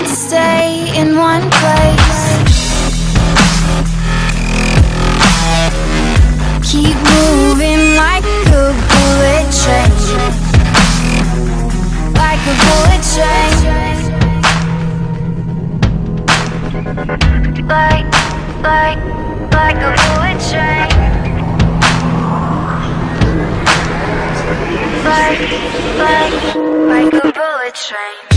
Can't stay in one place. Keep moving like a bullet train. Like a bullet train. Like, like, like a bullet train. Like, like, like a bullet train.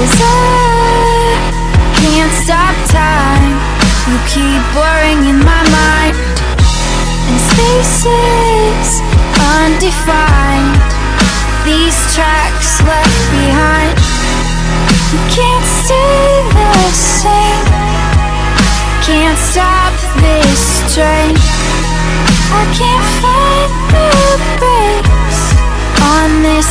Cause I can't stop time. You keep my mind. And undefined. These tracks left behind. You can't stay the same. Can't stop this train. I can't find the brakes on this